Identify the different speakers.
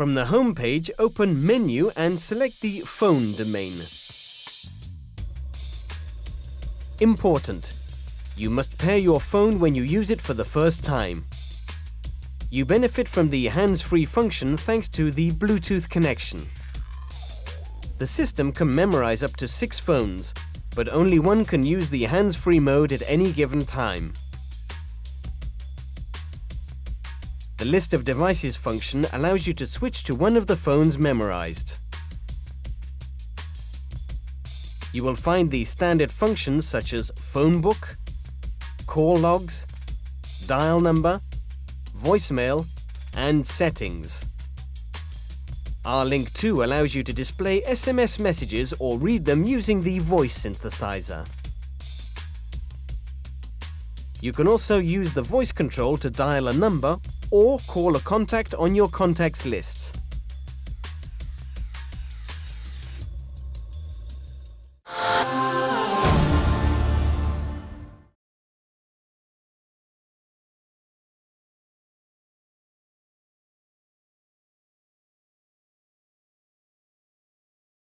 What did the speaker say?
Speaker 1: From the home page, open Menu and select the Phone domain. Important. You must pair your phone when you use it for the first time. You benefit from the hands-free function thanks to the Bluetooth connection. The system can memorize up to six phones, but only one can use the hands-free mode at any given time. The List of Devices function allows you to switch to one of the phones memorized. You will find the standard functions such as phone book, call logs, dial number, voicemail, and settings. R-Link 2 allows you to display SMS messages or read them using the voice synthesizer. You can also use the voice control to dial a number or call a contact on your contacts list.